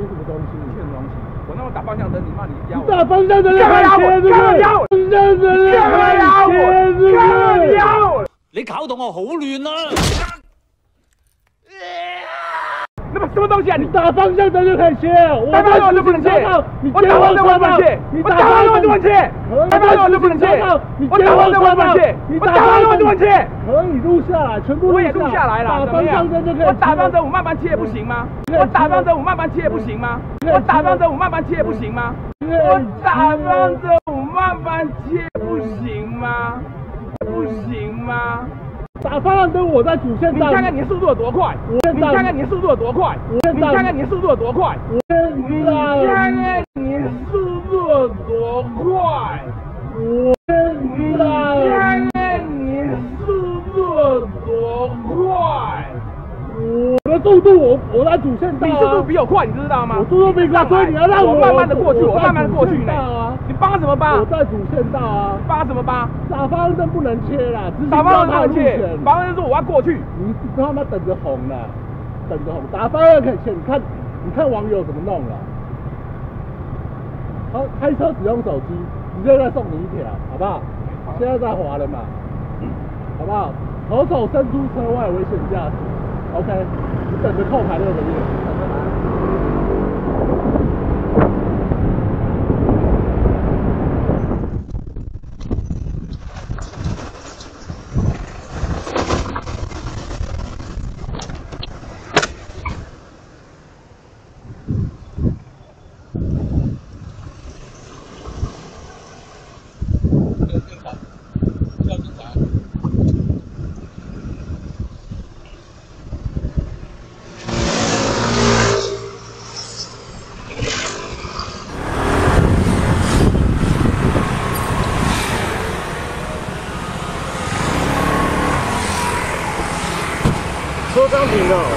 什么东西？欠东西。我那么打方向灯，你骂你压我。打方向灯的开切是不是？方向灯的开切是不是？你搞到我好亂啊！那么什么东西啊？你打方向灯就可以切，我打方向灯不能切，你我打方向灯不能切，我打方向灯不能切，打方向灯不能切，我打方向灯不能切，我打方向灯不能切，可以录下来，全部我也录下来了，打方向灯就可以。我打方向灯我慢慢切不行吗？我打方向灯我慢慢切不行吗？我打方向灯我慢慢切不行吗？我打方向灯我慢慢切不行吗？不行吗？打方向灯，我在主线上。你看看你速度有多快！你看看你速度有多快！你看看你速度有多快！我现在。你看看你速度有多快！我现在。你看看你速度有多快！我的速度，我我在主线上。你速度比我快，你知道吗？我速度比你快，所以你要让我慢慢的过去，我慢慢的过去呢。啊！你扒什么扒？我在主线道啊！扒什么扒？打方向灯不能切啦！打方向灯不能切，方向灯说我要过去。你他妈等着红呢，等着红，打方向可以切。你看，你看网友怎么弄了？好，开车只用手机，直接再送你一条，好不好？现在在滑了嘛，好不好？投手伸出车外危险驾驶，OK，你等着扣牌六个月。车张停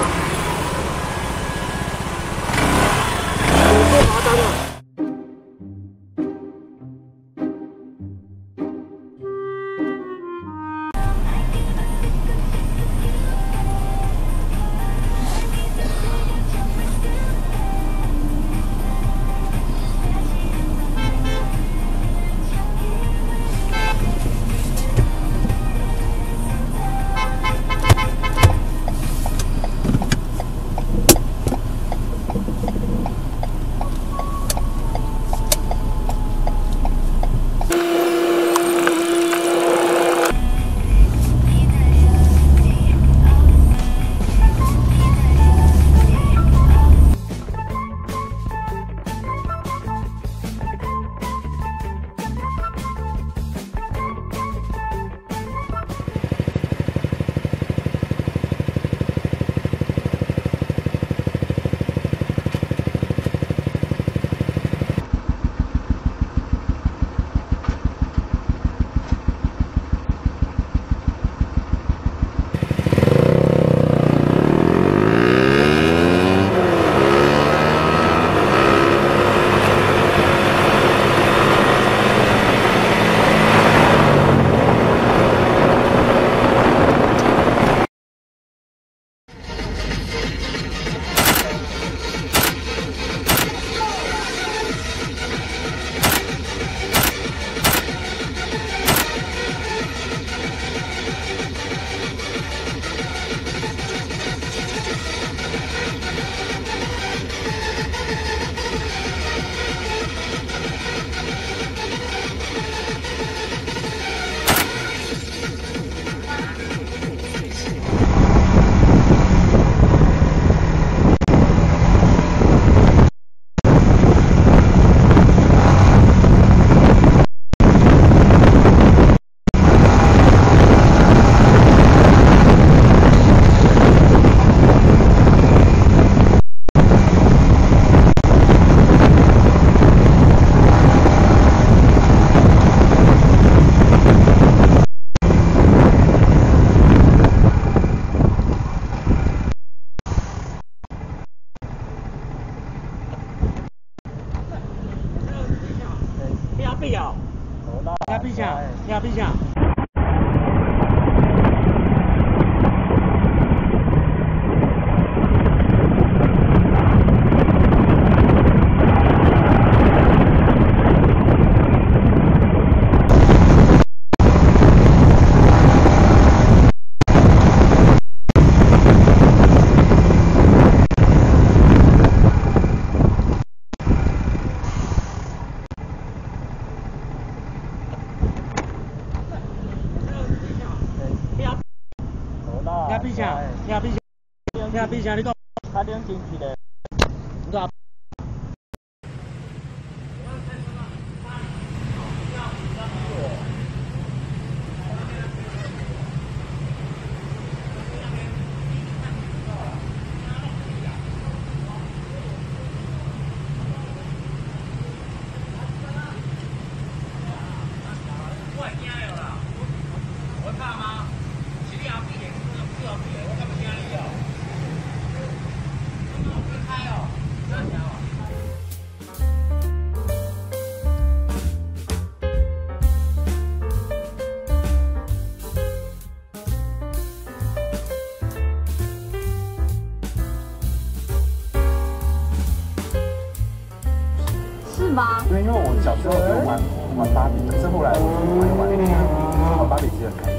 是吗？对，因为我小时候有玩玩芭比，可是后来我就玩一玩，玩芭比其实很开心，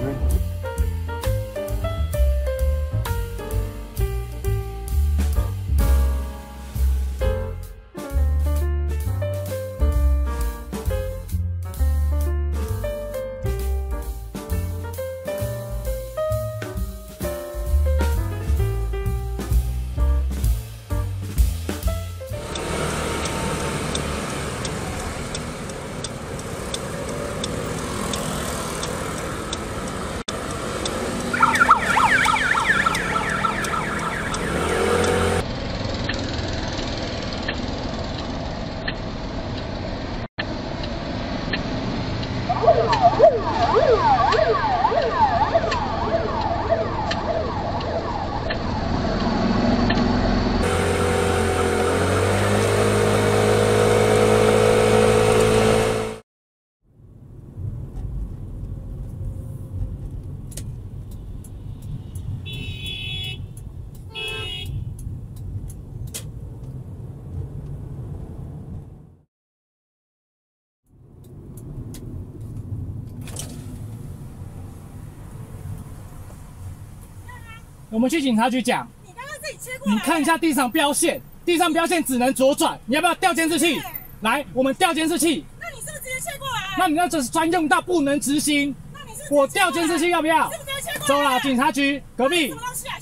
我们去警察局讲。你刚刚自己切过来。你看一下地上标线，地上标线只能左转，你要不要调监视器？来，我们调监视器。那你是不是直接切过来？那你那这是专用到不能执行。那你是我调监视器要不要？是不是直接切过来？走啦，警察局隔壁？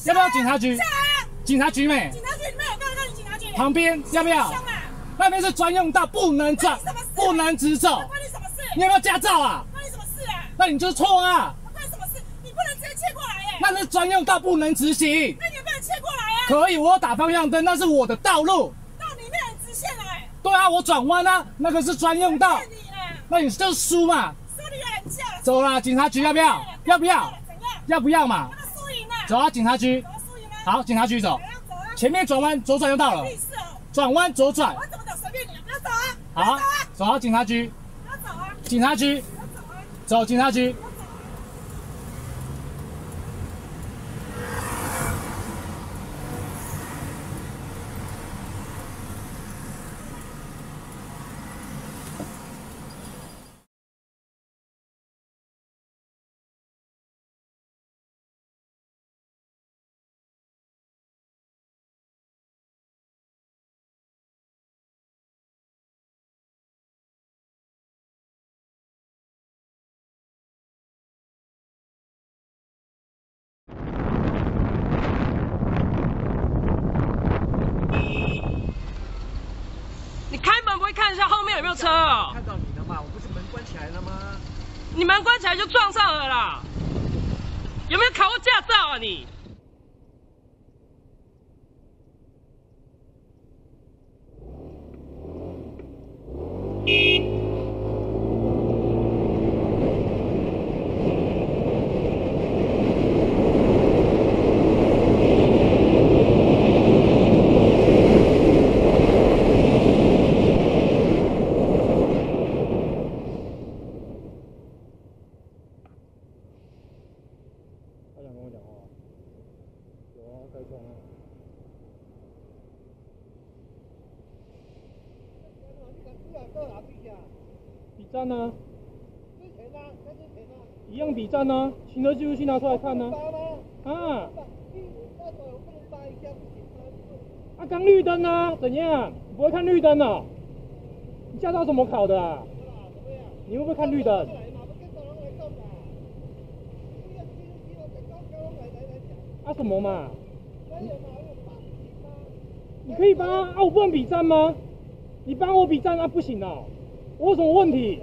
要不要警察局！警察局没？警察局里面有刚刚你警察局。旁边要不要！那边是专用道，不能转不能直走。关你什么事？你有没有驾照啊？关你什么事啊？那你就是错啊！关你什么事？你不能直接切过来耶！那是专用道，不能直行。那你也不能切过来啊！可以，我有打方向灯，那是我的道路。到里面很直线来。对啊，我转弯啊，那个是专用道。你啦！那你就是输嘛。输你人家了。走啦，警察局要不要？要不要？要不要嘛？那么输赢啊？走啊，警察局？好，警察局走？前面转弯，左转就到了！转弯左转我。怎么走随便你，不要走啊！好走啊！，走啊，警察局。不要走啊！警察局！走，警察局。看一下后面有没有车哦？看到你了嘛？我不是门关起来了吗？你门关起来就撞上了啦！有没有考过驾照啊你？他想跟我讲话。有啊，开窗啊。比站呢？一样比站呢，行车记录器拿出来看呢。啊。啊，刚绿灯呢？怎样？你不会看绿灯哦？你驾照怎么考的啊？你会不会看绿灯？啊什么嘛？你可以帮啊，我不能比赞吗？你帮我比赞啊不行啊，我有什么问题？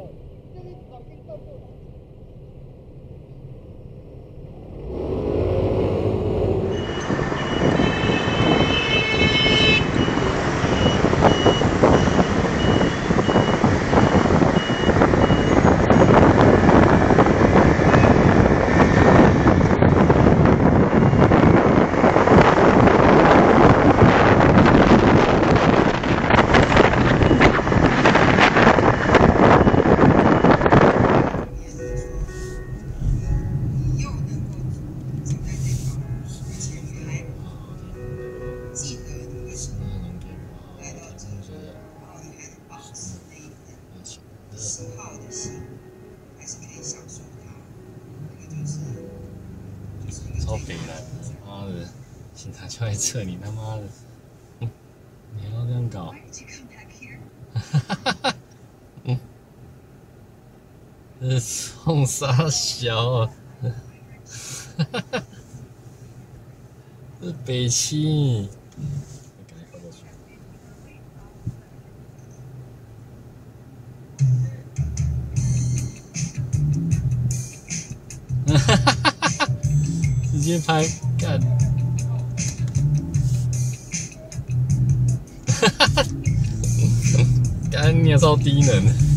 超北的，妈的，警察就爱这里他妈的，嗯，你还要这样搞？哈哈哈哈，嗯，是长啥小啊，哈哈哈这，是北青。嗨，干，哈哈。干你也超低能。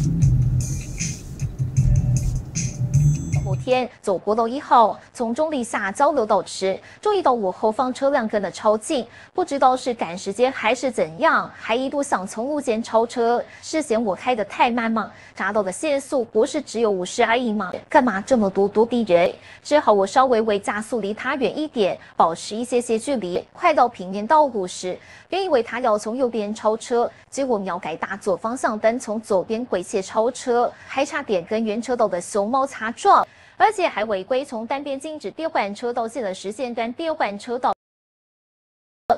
天走国道一号，从中立下交流道时，注意到我后方车辆跟得超近，不知道是赶时间还是怎样，还一度想从路肩超车，是嫌我开得太慢吗？匝道的限速不是只有五十而已吗？干嘛这么咄咄逼人？只好我稍微为加速离他远一点，保持一些些距离。快到平面道路时，原以为他要从右边超车，结果秒改大左方向灯，从左边回切超车，还差点跟原车道的熊猫擦撞。而且还违规从单边禁止变换车道线的实线端变换车道。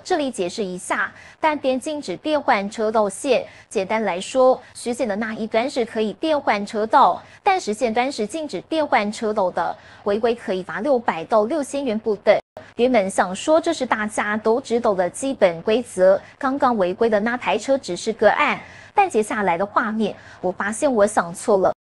这里解释一下，单边禁止变换车道线，简单来说，实线的那一端是可以变换车道，但实线端是禁止变换车道的，违规可以罚六百到六千元不等。原本想说这是大家都知道的基本规则，刚刚违规的那台车只是个案，但接下来的画面，我发现我想错了。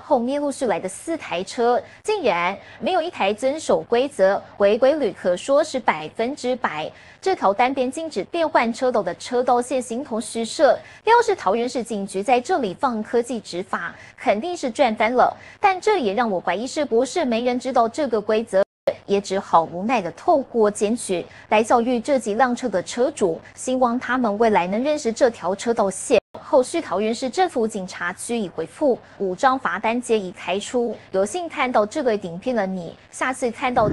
后面陆续来的四台车，竟然没有一台遵守规则，违规率可说是百分之百。这条单边禁止变换车道的车道线形同虚设。要是桃园市警局在这里放科技执法，肯定是赚翻了。但这也让我怀疑是不是没人知道这个规则。也只好无奈的透过检举来教育这几辆车的车主，希望他们未来能认识这条车道线。后续桃园市政府警察局已回复，五张罚单皆已开出。有幸看到这个影片的你，下次看到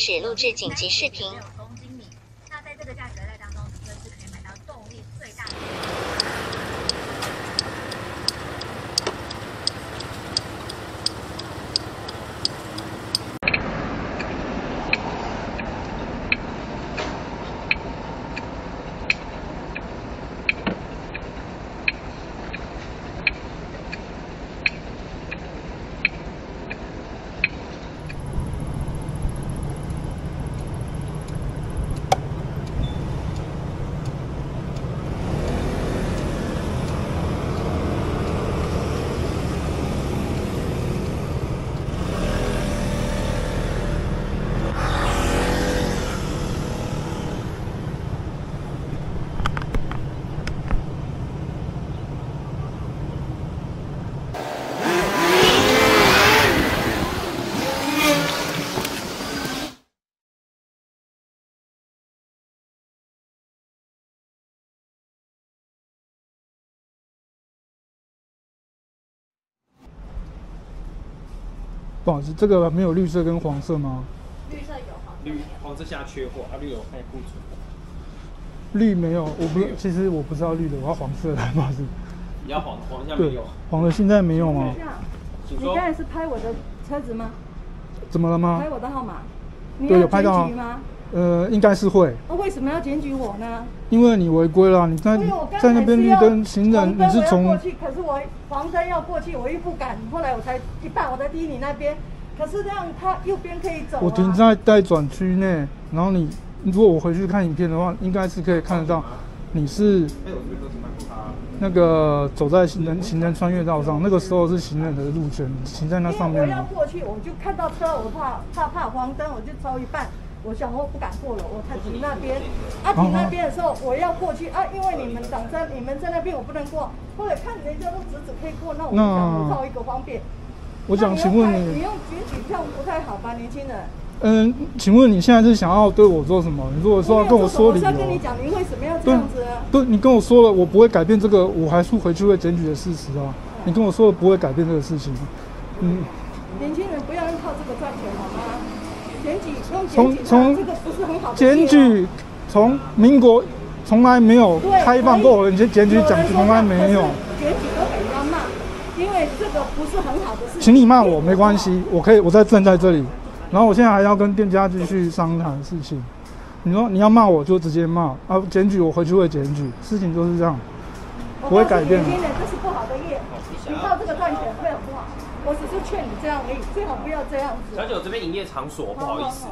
始录制紧急视频。六公斤米。那在这个价格带当中，车是可以买到动力最大的。不好意思，这个没有绿色跟黄色吗？绿色有黄绿黄色现在缺货，啊绿有卖库存。绿没有，我不，其实我不知道绿的，我要黄色的，不好意思。你要黄黄下没对有？，黄的现在没有吗？你刚。才是拍我的车子吗？怎么了吗拍？我的号码？你对，有拍到吗？呃，应该是会，那为什么要检举我呢？因为你违规了，你在在那边绿灯行人，你是从过去，可是我黄灯要过去，我又不敢，后来我才一半我在滴你那边，可是这样他右边可以走、啊。我停在待转区内，然后你如果我回去看影片的话，应该是可以看得到你是。那个走在行人行人穿越道上，那个时候是行人的路权，你停在那上因为我。要过去，我就看到车，我怕怕怕黄灯，我就超一半。我想我不敢过了，我才停那边。啊，停那边的时候我要过去啊，因为你们挡在你们在那边我不能过。后来看人家都直直可以过，那我就想我造一个方便。我想请问你你，用举举票不太好吧，年轻人？嗯，请问你现在是想要对我做什么？你如果说要跟我说理要跟你，讲，你为什么要这样子啊？对，你跟我说了，我不会改变这个，我还是回去会检举的事实啊。你跟我说了不会改变这个事情，嗯，年轻人不要用靠这个赚钱好吗？检举用检从举从这个不是很好的检举从民国从来没有开放过人家检举奖，从来没有。检举都给人家骂，因为这个不是很好的事情。请你骂我没关系，我可以，我在站在这里。然后我现在还要跟店家继续商谈事情。你说你要骂我就直接骂，啊，检举我回去会检举，事情就是这样，不会改变年。轻人这是不好的业，你靠这个赚钱会很不好。我只是劝你这样而已，最好不要这样子。小姐，我这边营业场所，不好意思。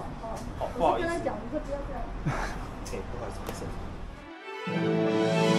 好，不好意思我跟他。讲，你就不要这样。哎，不好意思，不好意思。